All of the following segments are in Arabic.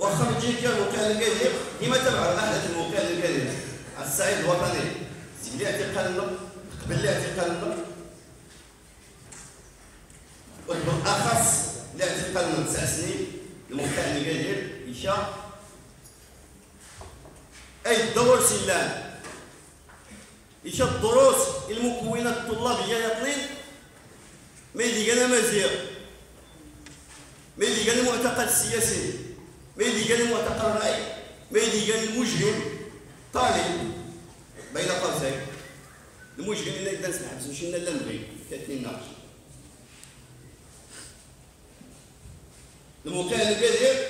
واخا تجي كان المكان القديم ديما تبع احدث المكان القديم. على الصعيد الوطني سيدي اعتقالنا قبل اعتقالنا وبالاخص الاعتقال تسع سنين. المكان القديم. إيشا. أي الدور سلان إيشا الدروس المكونات الطلابية يطلين ما يدي قال مزيغ ما يدي قال المعتقد السياسي ما قال المعتقد الرأي ما يدي قال المجرم طالب. بين قوسين. المجرم اللي نقدر نسمح بس مشينا لا نبغي كاتنين ناقش المكان الكبير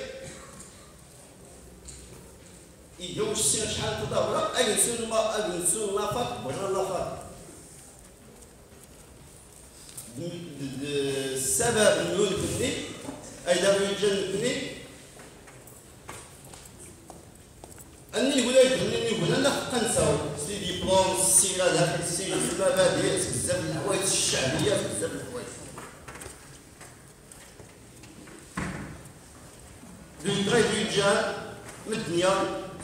يجوز السير شحال تدور أجنسون ما أجنسون نفق برا نفق السبب نقول كني أيضا يوجد كني أني نقول لك أني نقول أنا قنساو سي ديبلوم السيرة داخل السيرة المبادئ بزاف الحوايج الشعبية بزاف الحوايج. دو غير رجال من الدنيا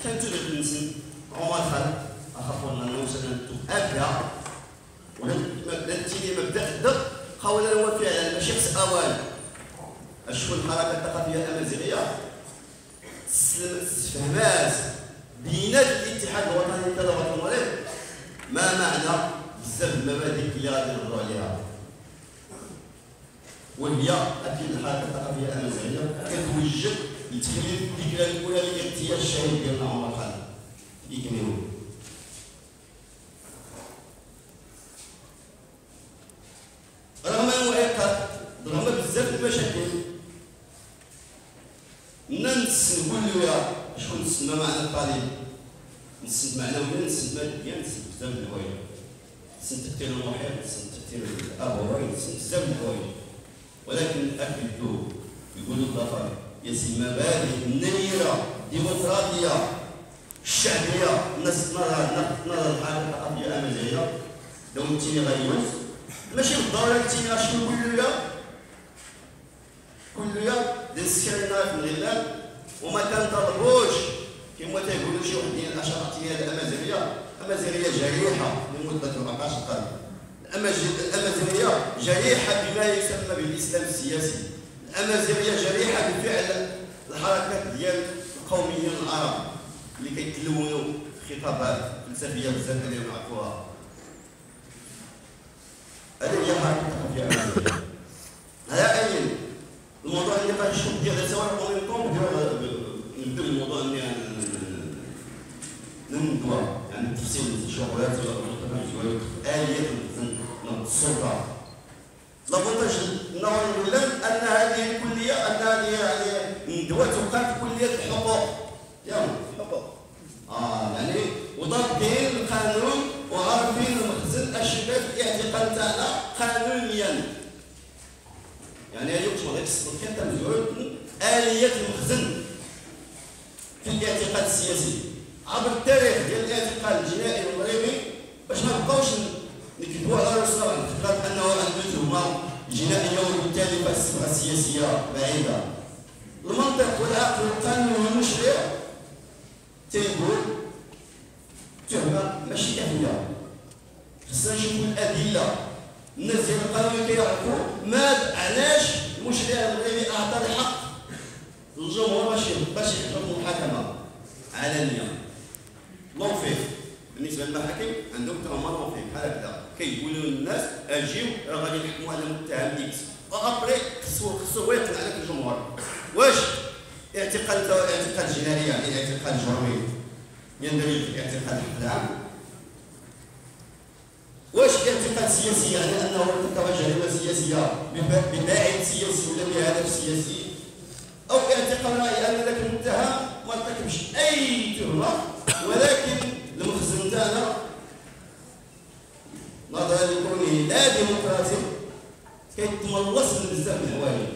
كانت تدخل النسل عمر خالد أخافونا نوصل أبدا ولا تيني مبدأ الدق قولا هو فعلا ماشي خص أوان أشوف الحركة الثقافية الأمازيغية؟ استفهامات بينات الاتحاد الوطني للطلبة المغرب. ما معنى بزاف المبادئ اللي غادي نهضروا عليها؟ وهي أكيد الحركة الثقافيه الامازيغيه كتوجه لتخليد الذكرى الاولى لاغتيال الشهيد ديالنا عمر خالد في كاميرون رغم المعيقات رغم بزاف المشاكل ننس نقول له شكون نسمى معنا الطالب نسمى معنا ولا نسمى ماديا نسمى بزاف د الحوايج نسمى تكتير المحيط نسمى تكتير الابوين نسمى بزاف د الحوايج ولكن أكدوا يقولوا الظفر يسي مبادئ النيرة ديمقراطية الشعبية الناس نرى نرى الحالة الثقافية الأمازيغية. لو انتي غيوت ماشي بالضرورة انتي غاشي كل يوم كل يوم دير السكرينات في الغلال. وما كنطلبوش كما تيقولوا شي واحد ديال الاشراطيات الأمازيغية. امازيغيه جريحة لمدة 14 قرن الأمازيغية جريحة بما يسمى بالإسلام السياسي. الأمازيغية جريحة بفعل الحركات ديال القوميين العرب اللي كيتلونوا خطابات فلسفية بزاف اللي نعرفوها هذه هي الحركة الثقافية هذا أي الموضوع اللي غادي نشوف ديال سواء اونيكم نبداو الموضوع اللي نندوا يعني تفصيل الشغلات آلية السلطة. لابد نوع الأولى أن هذه الكلية أن هذه يعني ندوة تقام في كلية الحقوق يا الحقوق آه يعني وضابطين القانون وعارفين المخزن الشباب الاعتقال تاعنا قانونيا. يعني واش غادي تصدق كانت مزعوج آلية المخزن في الاعتقال السياسي. عبر التاريخ ديال الاعتقال الجنائي المغربي باش ما نبقاوش نكذبوا على تهمه جنائيه وبالتالي فالصبغه السياسيه بعيدة. المنطق والعقل والقانون والمشرع تيقول تهمة ماشي كافية. خصنا نشوفوا الأدلة. الناس ديال القانون كيعرفوا ما علاش المشرع المغربي أعطى الحق. للجمهور باش باش يحكم المحاكمة. علنية. لونفيف بالنسبة للمحاكم عندهم تما لونفيف بحال هكذا. كيقولوا للناس أجيو راه غادي نحكموا على متهم ديكس وابري خصو خصو يقنع لك الجمهور واش؟ اعتقال اعتقال جنائي يعني اعتقال جرمي. يندرج في اعتقال العام. واش اعتقاد سياسي؟ يعني أنه تتوجه إلى سياسية بباعث سياسي ولا بهدف سياسي؟ أو اعتقاد رأي أن ذاك المتهم ما ارتكبش أي تهمة ولكن المخزن تاعنا نظرا لكونه لا ديمقراطي كيتملص من بزاف من الحوايج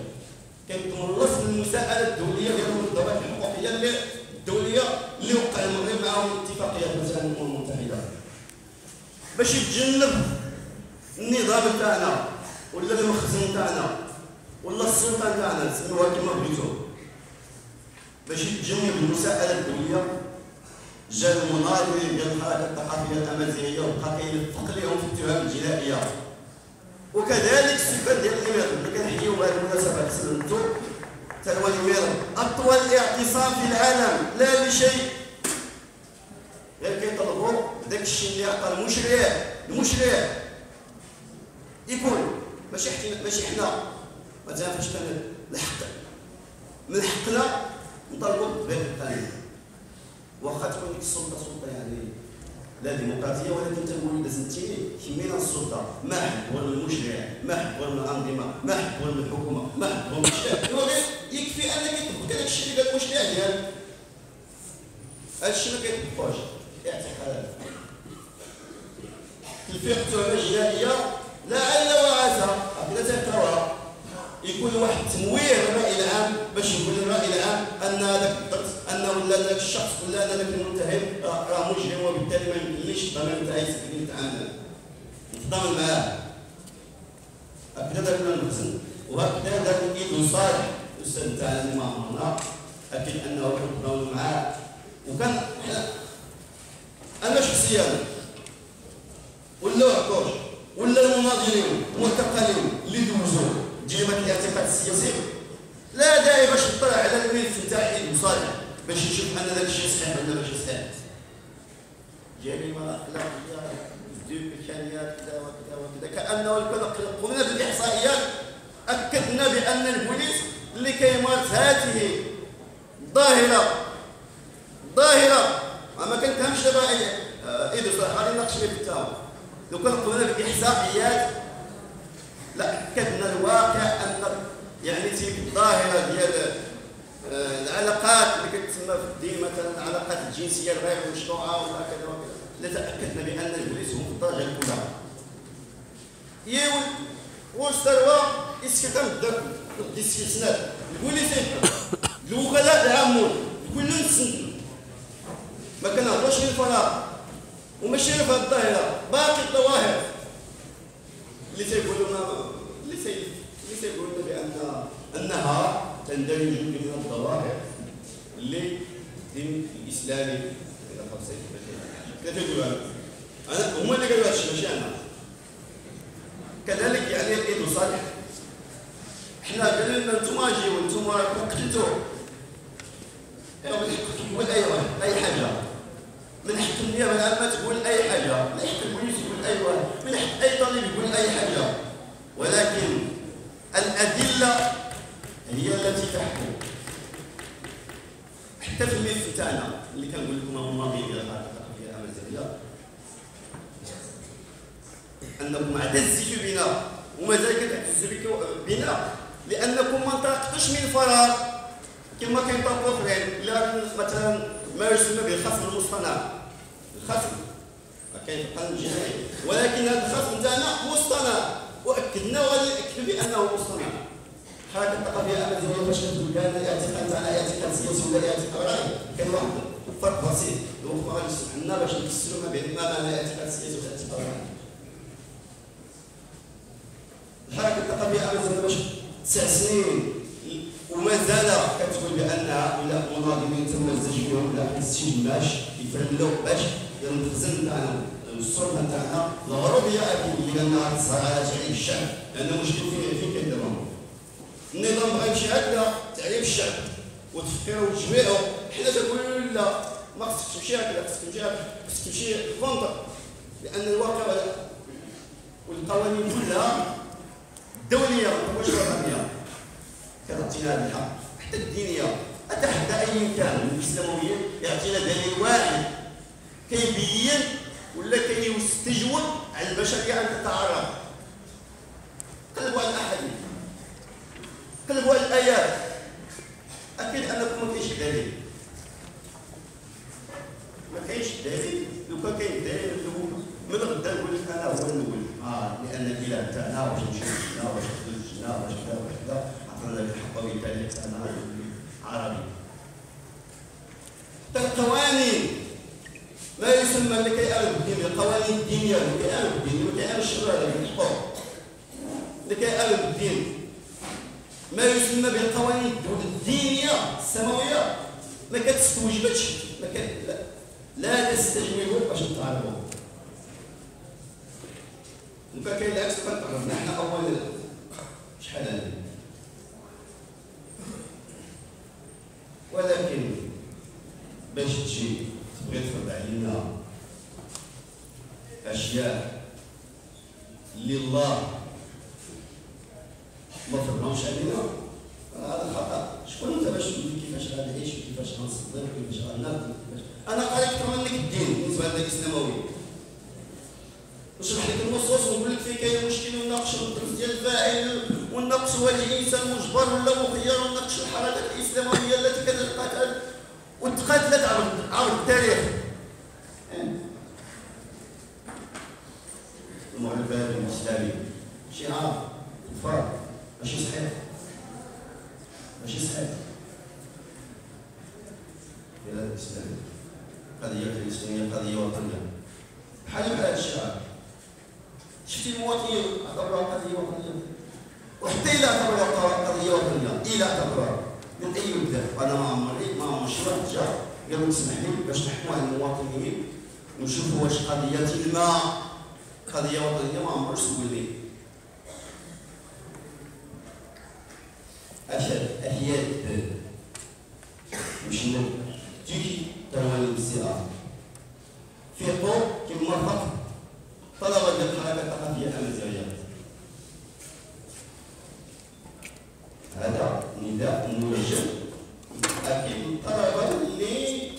كيتملص من المساءله الدولية ديال المنظمات الحقوقيه اللي الدولية اللي وقع المغرب معاهم اتفاقيات مثلا الامم المتحدة. باش يتجنب النظام تاعنا ولا المخزن تاعنا ولا السلطة تاعنا نسميوها كما بغيتو. باش يتجنب المساءله الدولية جا المناضلين ديال الحركه الثقافيه الامازيغيه وبقى كيلفق لهم في التهم الجنائية. وكذلك السكان ديال الامير اللي كنحييو بهذه المناسبة. سلمتو حتى هو الامير أطول اعتصام في العالم. لا لشيء. غير كيطلبوا داك الشيء اللي عطى المشرع. المشرع. يكون ماشي حتى ماشي حنا. مثلا فاش الحق. من حقنا نطالبوا بهذا القانون واخا تكون ديك السلطه سلطه يعني لا ديمقراطية ولكن تنقول لازم تيني. كمينا السلطه ما حق ولا المشرع ما حق ولا الأنظمة ما حق ولا الحكومة ما حق ولا المشرع يكفي أنك تطبق هذاك الشيء اللي قال المشرع ديالك هذا الشيء ما كيطبقوش اعتقالات تلفيق تهمه جنائيه لعل وعسى هكذا تلقاوها يكون واحد التمويه للراي العام باش يقول للرأي العام أن هذاك الضغط انه ذاك الشخص ولا ذاك المتهم راه مجرم وبالتالي ما يمكنليش الضمان تاعي يسكن يتعامل نتضامن معاه هكذا دار المخزن وهكذا دار ايد صالح الأستاذ تاعنا اللي معنا أكيد أنه كنتضامن معاه وكان أنا شخصيا ولا عكوش ولا المناضلين والمعتقلين اللي دوزوا جريمة الاعتقاد السياسي لا داعي باش نطلع على الملف نتاع عيد مصالح باش نشوف ان ذاك الشيء صحيح ولا ماشي صحيح جريمه اخلاقيه امكانيات كذا وكذا وكذا كانه قمنا بالاحصائيات اكدنا بان البوليس اللي كيمارس هذه ظاهره ظاهره ما كنتهمش دابا صراحة غادي نناقش في التاو لو كان قمنا بالاحصائيات لاكدنا الواقع ان يعني تلك الظاهره ديال آه، العلاقات اللي كتسمى في الدين مثلا العلاقات الجنسية الغير مشروعه ولا كذا وكذا لتأكدنا بأن البوليس هم في الدرجه الاولى يول والثروه استخدام الدم الاستثناء البوليس الوكلاء العامون كلهم تسندوا ما كنهضروش من الفراغ. وماشي في الظاهرة. باقي الظواهر. اللي تيقولوا اللي تي اللي تيقولوا تندرج من الظواهر اللي الدين الإسلامي. إلى خمسة كيف تيقولوا أنا هما اللي قالوا هادشي ماشي أنا كذلك يعني الايد صالح حنا قالوا لنا أنتم اجيو أنتم قتلتوا ايوا من اي واحد اي حاجة من حق النيابه العامه تقول اي حاجة من حق البوليس يقول اي واحد من حق اي طالب يقول اي حاجة ولكن الادله هي التي تحكم حتى في الملف تاعنا اللي كنقول لكم هو الماضي ديال الحركه الثقافيه الامازيغيه انكم اعتزتوا بنا ومازال بنا لأنكم ما انطلقتوش من فراغ كما كينطلقوا اخرين مثلا ما يسمى بالخصم المصطنع. الخصم. كاين في القانون الجنائي ولكن هذا الخصم تاعنا مصطنع. وأكدنا وغادي نأكدوا بأنه مصطنع. الحركه الثقافيه الامازيغيه فاش كتقول كان الاعتقاد تاعنا اعتقاد سياسي ولا اعتقاد رأي. كان واحد فرق بسيط. الوقت غادي يسمح لنا باش نفسروا ما بين ما معنى اعتقاد سياسي واعتقاد رأي. الحركه الثقافيه باش تسع سنين. وما زال كتقول بأن هؤلاء مناضلين تم السجن ولا السجن باش يفرلوا باش المخزن تاعنا السلطه تاعنا الغربيه أكيد قالنا تصهر على تعريف الشعب. لأن مشكل فين فين كاين دابا النظام بغى يمشي هكذا تعريف الشعب. وتفكيره وتجميعه. حنا تقول لا ما خصك تمشي هكذا خصك تمشي هكذا خصك تمشي كونتر لأن الواقع والقوانين كلها الدولية مش الوطنيه كتعطينا هذا الحق حتى الدينية. اتحدى أي كان من الاسلامويين يعطينا دليل واحد كيبين ولا كيستجوب على البشرية أن تتعرف قلبوا على الأحاديث. قلبوا على الآيات. أكيد أنكم ما كاينش دليل. ما كاينش دليل. لو كان كاين دليل من غدا نقول لك أنا هو الأول لأن الاله تاعنا واش نمشي واش خرجنا واش كذا واش كذا عطانا الحق بالتالي تاعنا عربي. القوانين ما يسمى اللي كيعرف الدين القوانين الدينيه اللي كيعرف الدين اللي كيعرف الشرع اللي كيحكم اللي كيعرف الدين. ما يسمى بالقوانين الدينيه السماوية ما كتستوجبش ما لا. لا باش وكان كاين العكس كنعرف نحن أول شحال هذه ولكن باش تجي تبغي تفرض علينا أشياء اللي الله ما فرضهمش علينا هذا خطأ. شكون أنت باش تقول كيفاش غنعيش وكيفاش غنصدر وكيفاش غناكل أنا قريت منك الدين بالنسبة لنا الاسلاموي نشرح لك النصوص ونقول لك فين كاين مشكل ونناقش الدرس ديال الفاعل ونناقش واش الإنسان مجبر ولا مخير ونناقش الحركات الاسلامويه التي كانت تقاتل وتقاتلت عبر التاريخ المؤلفات الاسلامي شعار كفار ماشي صحيح ماشي صحيح بلاد الاسلام قضيه فلسطينيه قضيه وطنيه بحال بحال هذا الشعار شفتي المواطنين اعتبروها قضيه وطنيه وحتى الا اعتبروها قضيه وطنيه الا اعتبروها من أي بلاد أنا ما عمري ما عمري شي واحد جا قال لي باش نحكموا على المواطنين ونشوفوا واش قضية ما. قضية وطنيه ما عمرش سولني أشد أحياء مشينا تيجي توالي السيارة في طوق كما مرفق طلبة الحركة الثقافية الأمازيغية هذا نداء موجه أكيد الطلبة اللي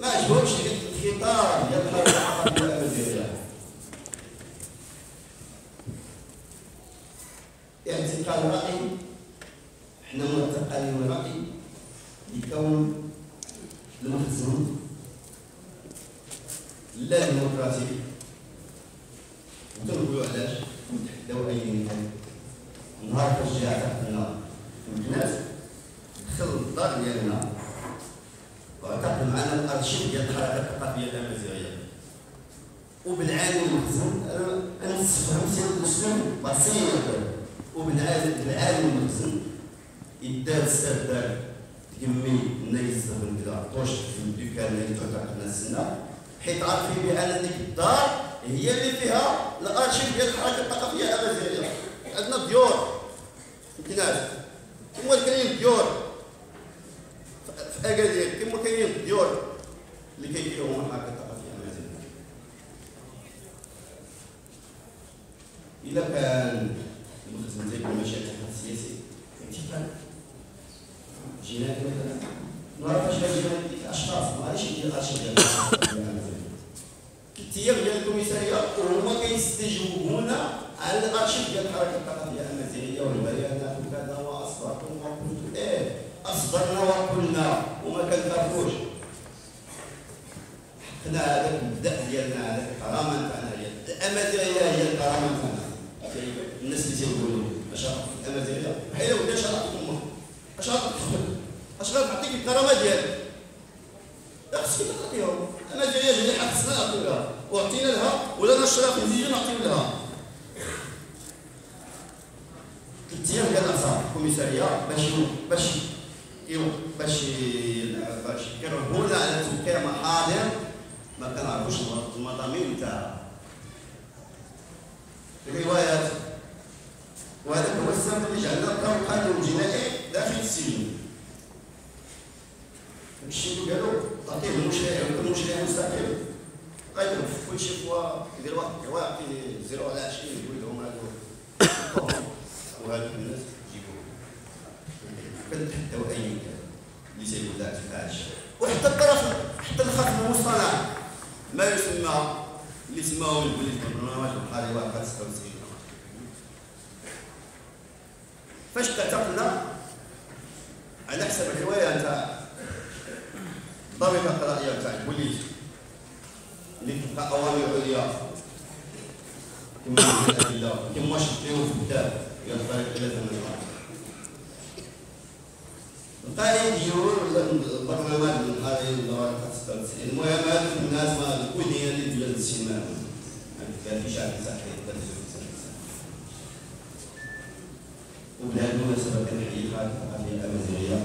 ما عجبهمش الخطاب ديال الحركة الثقافية الأمازيغية اعتقال رأي. إحنا معتقلين الرأي لكون المخزون لا ديمقراطي وتنقولوا علاش لو أي مثال نهار فاش جا عتقنا الناس دخل الدار ديالنا وأعتقد معنا الارشيف ديال الحركه الثقافيه الامازيغيه وبالعالم المخزون أنا أنا فهمت الاسلوب بسيط وبالعالم بالعالم المخزون يدار استرداد تكمي الناس من كذا طوش في الدكان اللي تعتقد السنة. حيت عارفين بان ديك الدار هي اللي فيها الأرشيف ديال الحركة الثقافية الامازيغيه عندنا ديور يمكناش كما كاينين ديور في اكادير كما كاينين ديور اللي كيديروا الحركة الثقافية الامازيغيه اذا كان المخزن زي المشاكل السياسيه انتقال جنائي مثلا نعرف اش جنائي ديك الاشخاص ما غاديش يدير ديال التيام ديال الكوميساريه وهما كيستجوبونا على الارشيف ديال الحركه الثقافيه الامازيغيه والبيانات وكذا واصبرتم وقلتم إيه أصبرنا وقلنا وما كنخافوش حقنا هذاك المبدا ديالنا هذاك الكرامه تاعنا هي الامازيغيه هي الكرامه تاعنا الناس اللي تيقولوا اش الامازيغيه بحال ولا اش غتقول اش غتقول اش غتعطيك الكرامة ديالك. خصك تعطيهم الامازيغيه جميع خصنا نعطيو لها وعطينا لها ولا نشرها في نتيجه نعطيو لها. ثلاث أيام الاعصاب الكوميساريه باش باش باش يكرهونا على توقيع محاضر ما كنعرفوش المضامين تاعها الروايات وهذا هو السبب اللي جعلنا نلقاو قانون جنائي داخل السجن الشيء قالوا تعطيه المشرع وكل مشرع مستقل قايلوا في كل شيء فوا يدير زيرو على 20 يقول لهم هادو وهذوك الناس يجيبوا كنتحداو اي اللي تيقول لا تفعلش وحتى الطرف حتى الخصم المصطنع ما يسمى اللي سماوه البوليس برنامج الحالي واقع 96 فاش تعتقلنا على حسب الرواية نتاع الضابطه القضائيه نتاع البوليس اللي تبقى أوامر عليا. كما الادله كما شفتيو في الكتاب إلى الطريق إلى ثمن القائد يقول البرلمان من هذه الدورة 96 المهم هذوك الناس ما كل هي اللي بلاد السيمان كان في شعب صحيح وبهذه المناسبة كنحيي الثقافية الأمازيغية.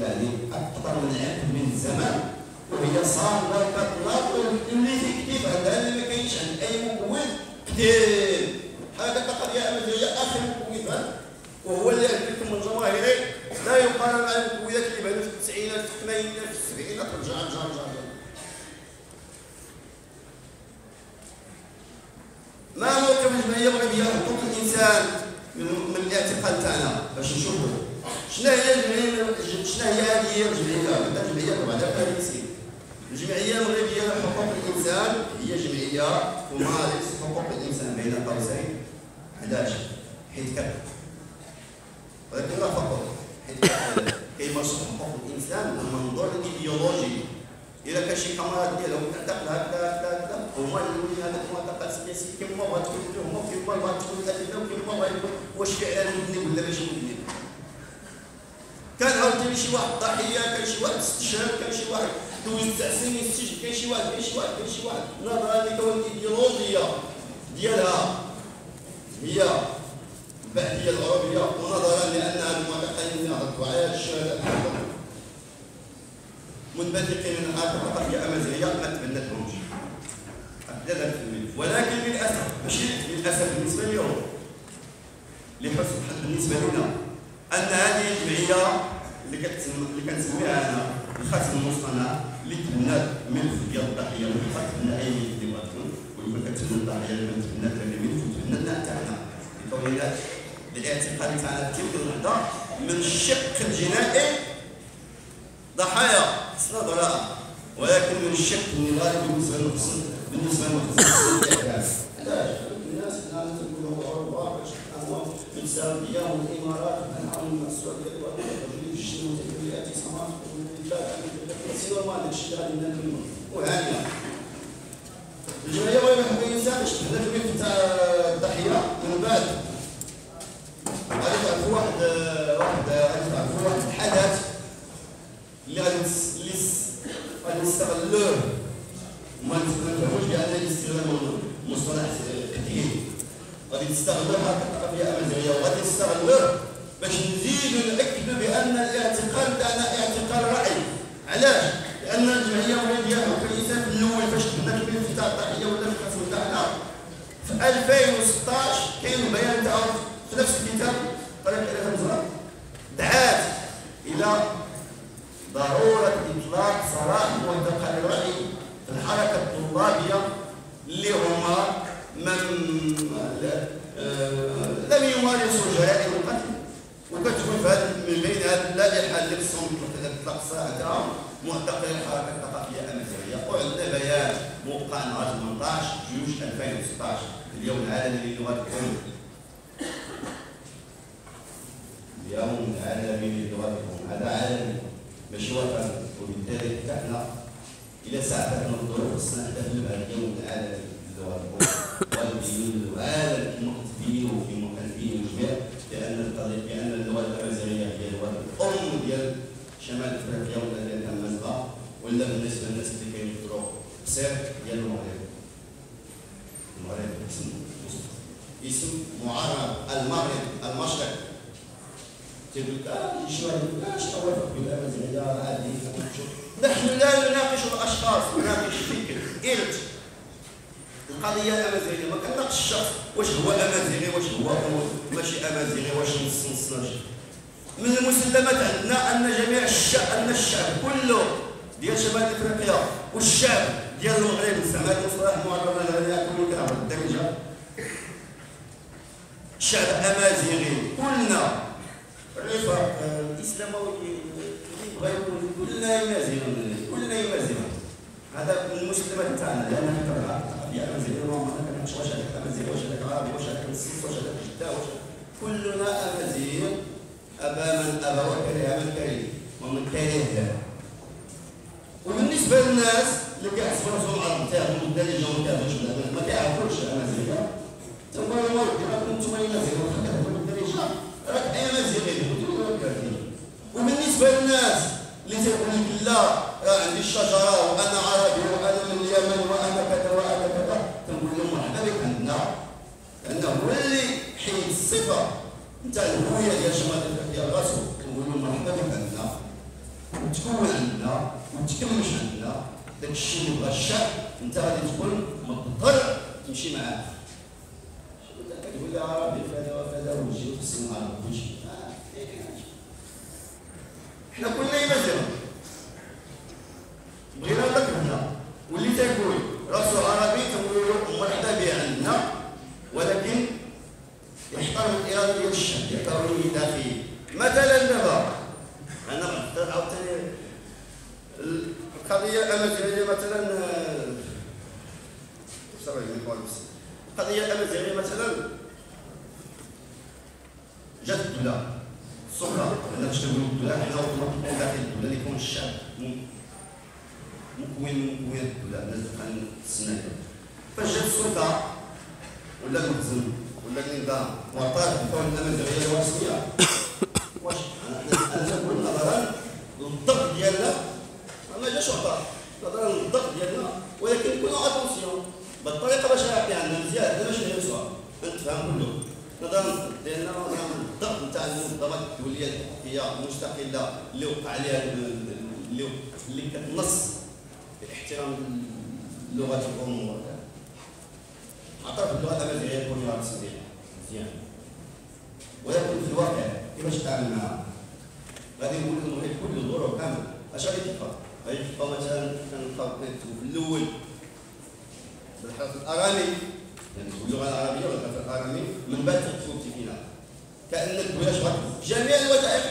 يعني أكثر من عقد من الزمان وهي صامده كتناضل اللي في كتيب عندها اللي ما كاينش عند أي مكون كتير هذا فقط يا امل هي اخر مكون وهو اللي عندكم من جماهيري لا يقارن مع المكونات اللي بانوا في التسعينات في الثمانينات في السبعينات رجع رجع رجع ما موقف الجمعيه المغربيه حقوق الإنسان من الاعتقال تاعنا؟ باش نشوفوا شنو هي الجمعيه شنو هي هذه؟ الجمعيه هذه الجمعيه طبعا هذا الجمعية المغربيه لحقوق الإنسان هي جمعية تمارس حقوق الإنسان بين قوسين. 11 حيث كذا. ولكن لا فقط. حيث كيمارس حقوق الإنسان من المنظور الايديولوجي إلا كان شي كاميرات ديالهم تعتقل هكذا هكذا هكذا. هما اللي هذاك المعتقد سياسي كيما بغات تقول هما كيما بغات تقول الادله وكيما بغات واش فعلا مذنب ولا ماشي مذنب كان عاوتاني شي واحد ضحية كان شي واحد استشهاد كان شي واحد سنين السجن كاين شي واحد كاين شي واحد كاين شي واحد نظرا لكون الايديولوجيه ديالها هي البعثيه الغربيه ونظرا لانها المعتقلين يعرضوا على الشهاده منبثقين من فقط هي امازيغيه ما تبنتهمش ولكن للاسف ماشي للاسف بالنسبة لهم لحسن الحظ بالنسبة لنا ان هذه الجمعيه اللي كنسميها أنا الختم المصطنع اللي تبنات ملف ديال الضحيه اللي تبنى اي ملف اللي بغاتكم ويكون الضحيه اللي تبنى الملف وتبنى تاعنا لكوننا الاعتقاد تاعنا تلك اللحظه من الشق الجنائي ضحايا خصنا ضراء ولكن من الشق النضالي بالنسبة للمقصد بالنسبة للمقصد الناس الناس تقول لهم اوروبا السعوديه والإمارات. السعوديه والرجل الشنو تقول لي اعتصامات ما هذاك الشيء غادي نكملوا وهانيه الجمعيه حقوق الانسان باش تحدث في تاع الضحيه من بعد غادي تعرفوا واحد واحد غادي تعرفوا واحد الحدث اللي غادي غادي نستغلوه ما نفهموش بان الاستغلال مصطلح كثير غادي تستغلوا حركه القضية الامازيغيه وغادي تستغلوه باش نزيدوا ناكدوا بان الاعتقال تاعنا اعتقال رأي علاش؟ لأن الجمعيه المغربيه حقوق الانسان في الأول فاش كنا كبير في تاع الضحيه ولا في القسم تاعنا في 2016 كاين بيان تاعو في نفس الكتاب؟ قال لك دعات إلى ضرورة إطلاق سراح وانتقال الراي في الحركة الطلابية اللي هما من لم يمارسوا جرائم القتل. وكتكون هذا من بين هذه اللائحه اللي خصهم اطلاق ساعتها معتقل الحركة الثقافية الامازيغيه وعندنا بيان موقع نهار 18 جوج 2016 اليوم العالمي للغه الام اليوم العالمي للغه الام هذا عالمي وطني وبالتالي حنا إلى ساعتنا الظروف خصنا نحتفل بهذا اليوم العالمي للغه الام والعالم كما قلت فيه وفي مكان فيه الجميع لأن الطريق لأن اللغة الامازيغيه هي اللغة الام ديال شمال إفريقيا ولا ديال المغرب ولا بالنسبة للناس اللي كيفكروا قصير ديال المغرب المغرب اسم اسم معرب المغرب المشرق تقول آه شو لا شنو هو بالامازيغيه عادي نحن لا نناقش الاشخاص نناقش الفكر إلت القضية الامازيغيه ما كنناقش الشخص واش هو امازيغي واش هو ماشي امازيغي واش نص نص من المسلمات عندنا ان جميع الشعب ان الشعب كله ديال شمال افريقيا والشعب ديال المغرب زعما المصطلح معرض لنا كل كلام الدرجه شعب أمازيغي. كلنا الرفاق الإسلاموي بغا يكون كلنا يمازيغون. كلنا يمازيغون. هذا من المسلمات تاعنا لأن نكره القضية الامازيغيه ما كنعرفش واش هذاك امازيغي واش هذاك عربي واش هذاك مسلم واش هذاك جده واش كلنا أمازيغ. أبا من أبا وكره من كره ومن كره وبالنسبة للناس كيحسبوا راسهم عرب تاعهم والدارجه وما كيعرفوش ما كيعرفوش امازيغيه تنقول لهم راكم أنتم امازيغ كتعرفوا الدارجه راك امازيغي وبالنسبه للناس اللي تيقول لك لا راه عندي الشجرة وأنا عربي وأنا من اليمن وأنا كذا وأنا كذا. تنقول لهم مرحبا بك عندنا لأنه هو اللي حيد الصفه نتاع الهويه ديال شمال افريقيا راسو تنقول لهم مرحبا بك عندنا وتكملش عندنا. داك الشيء اللي بغى الشعب انت غادي تكون مضطر تمشي معاه تقول لي عربي فهذا وفهذا وجهي وتسلم على كلشي حنا كلنا يمازال بغينا لك هنا واللي تيقول راسو عربي تقول له مرحبا به عندنا ولكن يحترم الاراده ديال الشعب يحترم الداخلي مثلا دابا أنا عاوتاني القضية الامازيغيه مثلا القضية الامازيغيه مثلا جات الدولة السلطه أنا تشتغل الدولة حنا وطننا داخل الدولة اللي يكون الشعب مكون من مكونات الدولة الناس اللي تسنى فاش جات السلطه ولا المخزن ولا النظام وعطات الدولة الامازيغيه الوصيه واش؟ أنا نقول نظرا للضغط ديالنا ما جاش عطاء نظرا للضغط ديالنا ولكن نكونوا أتونسيون. بالطريقة باش نعطي عندنا مزيان هذا باش نفهموها نتفهم كله. نظرا لأن الضغط نتاع المنظمات الدولية هي مستقله اللي وقع عليها اللي كتنص باحترام اللغة الام اعترف باللغة الامازيغيه تكون لغه رسميه مزيان ولكن في الواقع كيفاش تعامل معها غادي نقول لكم غير كل الظروف كامل اش غادي تبقى غادي تبقى مثلا كنلقاو في الأول. بالحرف الأرامي. يعني باللغة العربية في الأرامي من بعد تكتب فينا كأنك تقول جميع الوثائق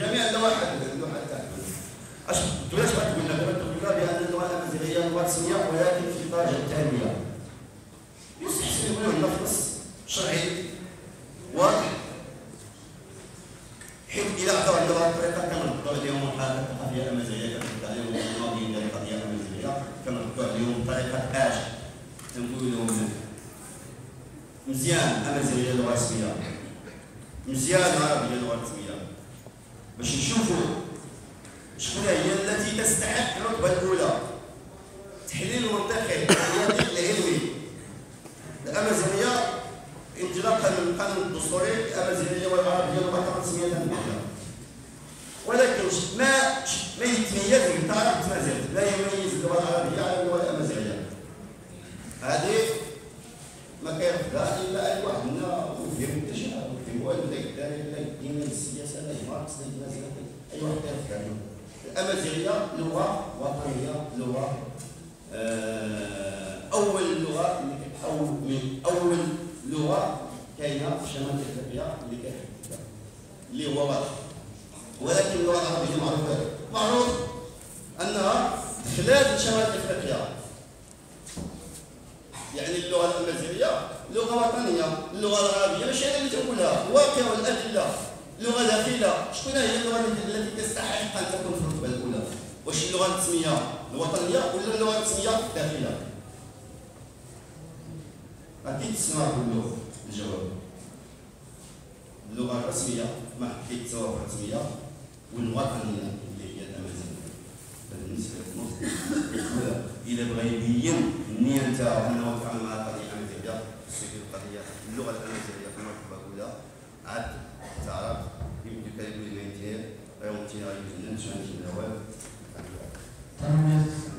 جميع اللوائح اللوحه تاعك اش تقول اش تقول لنا كما تقول بان اللغة الامازيغيه لغه رسميه ولكن في الدرجه الثانية يستحسن يكون هناك نص شرعي واضح حيث إلى اعطوا اللغة الطريقة كما نقول اليوم الحاله الثقافيه الامازيغيه كما اليوم الماضي ديال القضية الامازيغيه كما نقول اليوم طريقه اش تنقول لهم مزيان امازيغيه لغه رسميه مزيان عربيه لغه رسميه باش نشوفوا شكون هي التي تستحق الرتبه الاولى تحليل المنطقي العلمي الأمازيغية انطلاقا من القانون الدستوري الأمازيغية والعربية لغه رسميه تنبيه ولكن ما ما يتميز بطريقه ما زالت لا يميز اللغة العربية على اللغة الأمازيغية. هذه ما كيرفضها إلا اي واحد منا وفهم التشاؤم وفهم والو لا الدار لا الدين لا السياسة لا ماركس لا المزيغ أي واحد كيرفضها الأمازيغية لغة وطنية لغة أول لغة أول من أول لغة كاينة في شمال إفريقيا اللي كاين اللي هو واضح ولكن اللغة العربية معروفة. معروف أنها دخلات شمال إفريقيا. يعني اللغة الامازيغيه لغة وطنية اللغة العربية ماشي أنا اللي تقولها. الواقع والادله لغة داخله شكون هي اللغة التي تستحق أن تكون في الرتبة الأولى؟ واش اللغة الرسمية؟ الوطنيه ولا اللغة الرسمية الداخله أكيد تسمع كله الجواب اللغة الرسمية ما حكيت سواء الرسمية والوطنية اللي هي الأمازيغية. بالنسبة للمصري إذا بغى يبين النية نتاعو أنه يتعامل مع القضية الأمازيغية في القضية اللغة الأمازيغية في المرتبة الأولى عاد تعرف يمكن كلمة ما ينتهي غير ممكن غير يجنن شو Tal vez